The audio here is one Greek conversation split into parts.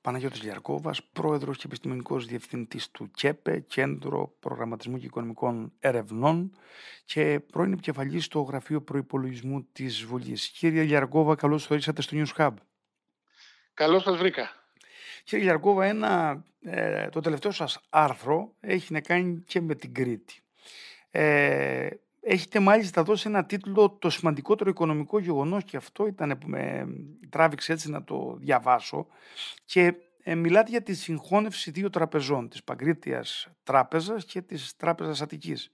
Παναγιώτης Λιαρκόβας, πρόεδρος και επιστημονικός διευθυντής του ΚΕΠΕ, Κέντρο Προγραμματισμού και Οικονομικών Ερευνών και πρώην επικεφαλής στο Γραφείο Προϋπολογισμού της Βουλής. Κύριε Λιαρκόβα, καλώς ορίσατε στο News Hub. Καλώς σας βρήκα. Κύριε Λιαρκόβα, ένα, ε, το τελευταίο σας άρθρο έχει να κάνει και με την Κρήτη. Ε, Έχετε μάλιστα δώσει ένα τίτλο «Το σημαντικότερο οικονομικό γεγονός» και αυτό ήταν που με τράβηξε έτσι να το διαβάσω και ε, μιλάτε για τη συγχώνευση δύο τραπεζών, της Παγκρίτιας Τράπεζας και της Τράπεζας Αττικής.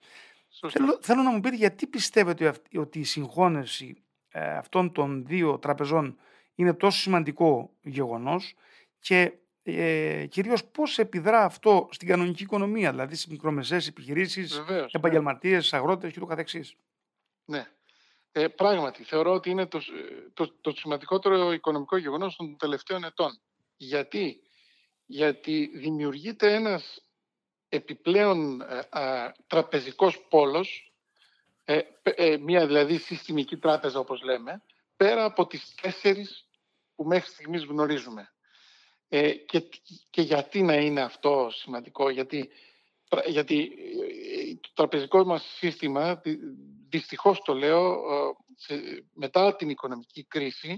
Θέλω, θέλω να μου πείτε γιατί πιστεύετε ότι η συγχώνευση ε, αυτών των δύο τραπεζών είναι τόσο σημαντικό γεγονός και ε, κυρίως πώς επιδρά αυτό στην κανονική οικονομία, δηλαδή στις μικρομεσαίες επιχειρήσεις, Βεβαίως, ναι. επαγγελματίες, ναι. αγρότες και το καθεξής. Ναι. Ε, πράγματι, θεωρώ ότι είναι το, το, το σημαντικότερο οικονομικό γεγονός των τελευταίων ετών. Γιατί, Γιατί δημιουργείται ένας επιπλέον ε, τραπεζικός πόλος, ε, ε, μια δηλαδή συστημική τράπεζα όπως λέμε, πέρα από τις τέσσερις που μέχρι στιγμής γνωρίζουμε. Ε, και, και γιατί να είναι αυτό σημαντικό, γιατί, γιατί ε, το τραπεζικό μας σύστημα, δυστυχώς το λέω, μετά την οικονομική κρίση,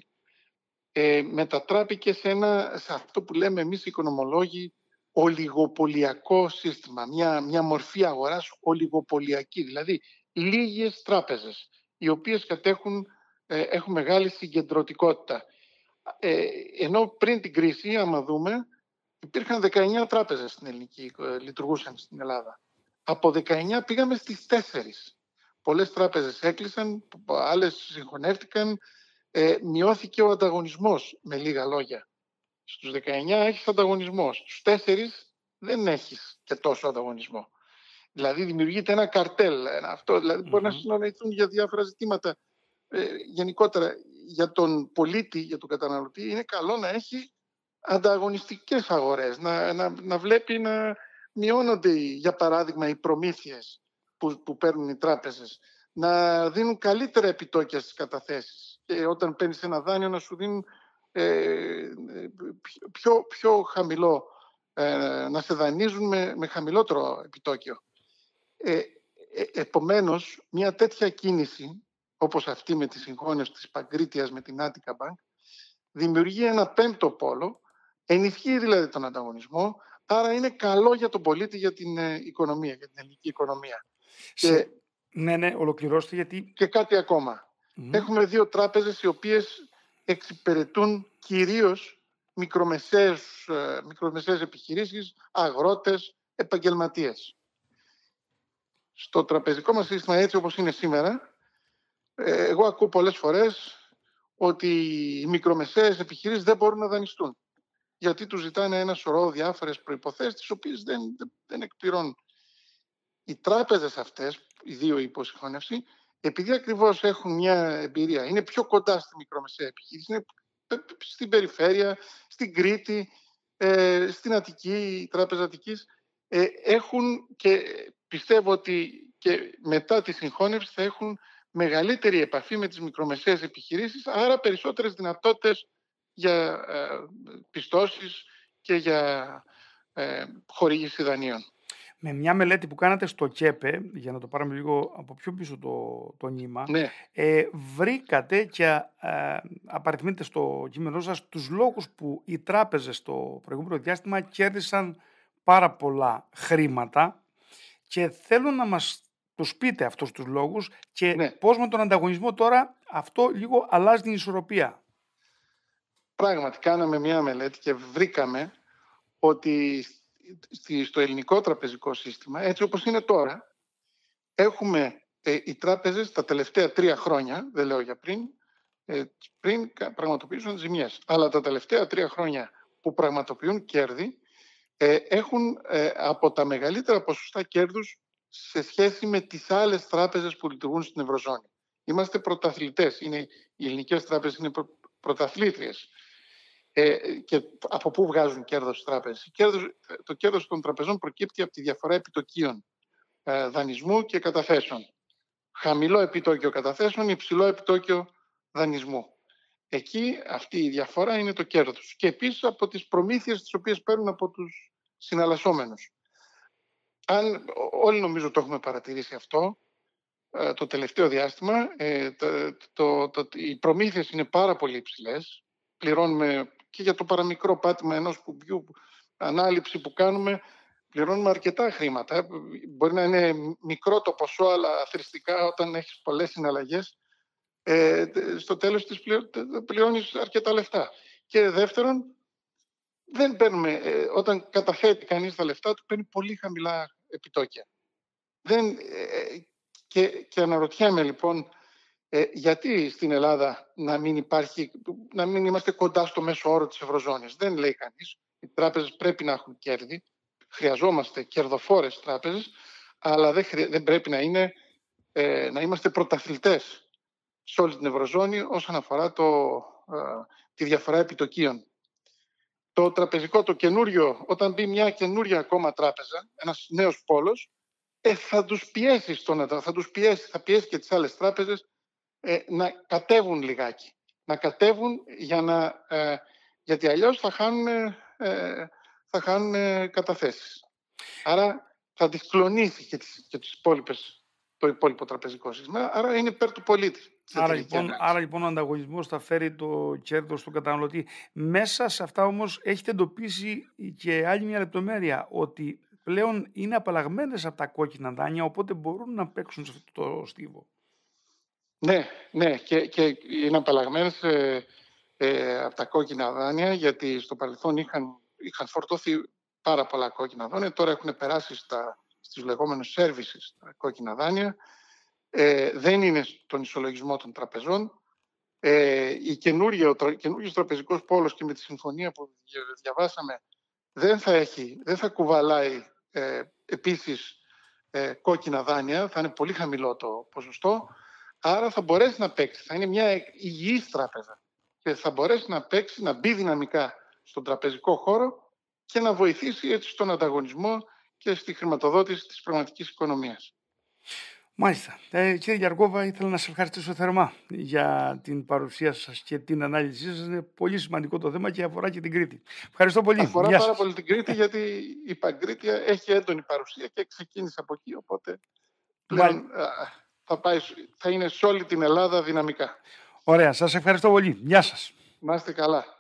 ε, μετατράπηκε σε, ένα, σε αυτό που λέμε εμείς οι οικονομολόγοι ολιγοπολιακό σύστημα, μια, μια μορφή αγοράς ολιγοπολιακή, δηλαδή λίγες τράπεζες, οι οποίες κατέχουν, ε, έχουν μεγάλη συγκεντρωτικότητα ε, ενώ πριν την κρίση, άμα δούμε, υπήρχαν 19 τράπεζες στην ελληνική, ε, λειτουργούσαν στην Ελλάδα. Από 19 πήγαμε στις 4. Πολλές τράπεζες έκλεισαν, άλλες συγχωνεύτηκαν, ε, μειώθηκε ο ανταγωνισμός, με λίγα λόγια. Στους 19 έχεις ανταγωνισμός, στους 4 δεν έχεις και τόσο ανταγωνισμό. Δηλαδή δημιουργείται ένα καρτέλ. Ένα αυτό, δηλαδή μπορεί να συνονοηθούν για διάφορα ζητήματα. Ε, γενικότερα για τον πολίτη, για τον καταναλωτή, είναι καλό να έχει ανταγωνιστικές αγορές, να, να, να βλέπει να μειώνονται, για παράδειγμα, οι προμήθειες που, που παίρνουν οι τράπεζες, να δίνουν καλύτερα επιτόκια στις καταθέσεις και όταν παίρνεις ένα δάνειο να σου δίνουν ε, πιο, πιο χαμηλό, ε, να σε δανείζουν με, με χαμηλότερο επιτόκιο. Ε, ε, επομένως, μια τέτοια κίνηση όπως αυτή με τη συγχώνευση της Παγκρίτιας με την Attica Bank, δημιουργεί ένα πέμπτο πόλο, ενισχύει δηλαδή τον ανταγωνισμό, άρα είναι καλό για τον πολίτη, για την ε, οικονομία, για την ελληνική οικονομία. Και... Ναι, ναι, ολοκληρώστε γιατί... Και κάτι Έχουμε δύο τράπεζες οι οποίες εξυπηρετούν κυρίως μικρομεσαίες, ε, μικρομεσαίες επιχειρήσεις, αγρότες, επαγγελματίες. Στο τραπεζικό μας σύστημα έτσι όπως είναι σήμερα, ε, εγώ ακούω πολλές φορές ότι οι μικρομεσαίες επιχειρήσεις δεν μπορούν να δανειστούν. Γιατί τους ζητάνε ένα σωρό διάφορες προϋποθέσεις τις οποίες δεν, δεν εκπληρώνουν. Οι τράπεζες αυτές, οι δύο υποσυγχώνευση, επειδή ακριβώς έχουν μια εμπειρία, είναι πιο κοντά στη μικρομεσαία επιχείρηση, είναι στην περιφέρεια, στην Κρήτη, ε, στην Αττική, η Τράπεζα Αττικής, ε, έχουν και πιστεύω ότι και μετά τη συγχώνευση θα έχουν μεγαλύτερη επαφή με τις μικρομεσαίες επιχειρήσεις, άρα περισσότερες δυνατότητες για ε, πιστώσεις και για ε, χορήγηση δανείων. Με μια μελέτη που κάνατε στο ΚΕΠΕ, για να το πάρουμε λίγο από πιο πίσω το, το νήμα, ναι. ε, βρήκατε και ε, απαριθμείτε στο κείμενό σας τους λόγους που οι τράπεζες στο προηγούμενο διάστημα κέρδισαν πάρα πολλά χρήματα και θέλω να μας τους πείτε αυτούς τους λόγους και ναι. πώς με τον ανταγωνισμό τώρα αυτό λίγο αλλάζει την ισορροπία. Πράγματι, κάναμε μια μελέτη και βρήκαμε ότι στο ελληνικό τραπεζικό σύστημα, έτσι όπως είναι τώρα, έχουμε ε, οι τράπεζες τα τελευταία τρία χρόνια, δεν λέω για πριν, ε, πριν πραγματοποιήσουν ζημιές. Αλλά τα τελευταία τρία χρόνια που πραγματοποιούν κέρδη, ε, έχουν ε, από τα μεγαλύτερα ποσοστά κέρδους σε σχέση με τις άλλες τράπεζες που λειτουργούν στην Ευρωζώνη. Είμαστε πρωταθλητές. Είναι, οι ελληνικές τράπεζες είναι προ, πρωταθλήτριες. Ε, και από πού βγάζουν κέρδος οι τράπεζες. το κέρδος των τραπεζών προκύπτει από τη διαφορά επιτοκίων ε, δανεισμού και καταθέσεων. Χαμηλό επιτόκιο καταθέσεων, υψηλό επιτόκιο δανεισμού. Εκεί αυτή η διαφορά είναι το κέρδος. Και επίσης από τις προμήθειες τις οποίες παίρνουν από τους συναλλασσόμενους. Αν, όλοι νομίζω το έχουμε παρατηρήσει αυτό, ε, το τελευταίο διάστημα ε, το, το, οι προμήθειες είναι πάρα πολύ υψηλές. Πληρώνουμε και για το παραμικρό πάτημα ενός κουμπιού ανάληψη που κάνουμε πληρώνουμε αρκετά χρήματα. Μπορεί να είναι μικρό το ποσό, αλλά θρηστικά όταν έχεις πολλές συναλλαγές, ε, στο τέλος της πληρώνεις αρκετά λεφτά. Και δεύτερον, δεν παίρνουμε, ε, όταν καταθέτει κανείς τα λεφτά του, παίρνει πολύ χαμηλά επιτόκια. Δεν, ε, και, και αναρωτιέμαι λοιπόν, ε, γιατί στην Ελλάδα να μην, υπάρχει, να μην είμαστε κοντά στο μέσο όρο της Ευρωζώνης. Δεν λέει κανείς. Οι τράπεζες πρέπει να έχουν κέρδη. Χρειαζόμαστε κερδοφόρες τράπεζες, αλλά δεν, δεν πρέπει να, είναι, ε, να είμαστε πρωταθλητές σε όλη την Ευρωζώνη όσον αφορά το, ε, τη διαφορά επιτοκίων. Το τραπεζικό, το καινούριο, όταν μπει μια καινούρια ακόμα τράπεζα, ένας νέος πόλος, ε, θα τους πιέσει στον θα τους πιέσει, θα πιέσει και τις άλλες τράπεζες ε, να κατέβουν λιγάκι. Να κατέβουν για να, ε, γιατί αλλιώς θα χάνουν, ε, θα χάνουν καταθέσεις. Άρα θα τις κλονίσει και τις, και τις υπόλοιπες, το υπόλοιπο τραπεζικό σύστημα, άρα είναι υπέρ του πολίτη. Άρα λοιπόν, άρα λοιπόν ο ανταγωνισμός θα φέρει το κέρδος του καταναλωτή. Μέσα σε αυτά όμως έχετε εντοπίσει και άλλη μια λεπτομέρεια, ότι πλέον είναι απαλλαγμένες από τα κόκκινα δάνεια, οπότε μπορούν να παίξουν σε αυτό το στίβο. Ναι, ναι, και, και είναι απαλλαγμένες ε, ε, από τα κόκκινα δάνεια, γιατί στο παρελθόν είχαν, είχαν φορτωθεί πάρα πολλά κόκκινα δάνεια, τώρα έχουν περάσει στα, στις λεγόμενες services τα κόκκινα δάνεια. Ε, δεν είναι στον ισολογισμό των τραπεζών. Ε, η καινούργιο, ο καινούριος τραπεζικός πόλος και με τη συμφωνία που διαβάσαμε δεν θα, έχει, δεν θα κουβαλάει ε, επίσης ε, κόκκινα δάνεια, θα είναι πολύ χαμηλό το ποσοστό, άρα θα μπορέσει να παίξει, θα είναι μια υγιής τράπεζα και θα μπορέσει να παίξει, να μπει δυναμικά στον τραπεζικό χώρο και να βοηθήσει έτσι στον ανταγωνισμό και στη χρηματοδότηση της πραγματικής οικονομίας. Μάλιστα. Ε, κύριε Γιαργόβα, ήθελα να σα ευχαριστήσω θερμά για την παρουσία σας και την ανάλυση σας. Είναι πολύ σημαντικό το θέμα και αφορά και την Κρήτη. Ευχαριστώ πολύ. Αφορά πάρα πολύ την Κρήτη, γιατί η Παγκρίτια έχει έντονη παρουσία και ξεκίνησε από εκεί. Οπότε πλέον θα, πάει, θα είναι σε όλη την Ελλάδα δυναμικά. Ωραία. Σας ευχαριστώ πολύ. Γεια σας. Να είστε καλά.